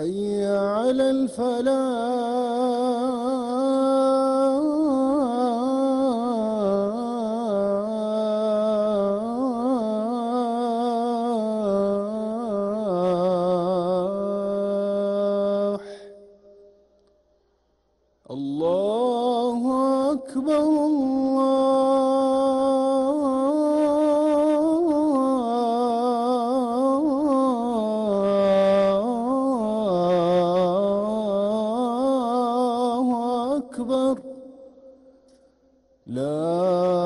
حي على الفلاح. الله أكبر الله لا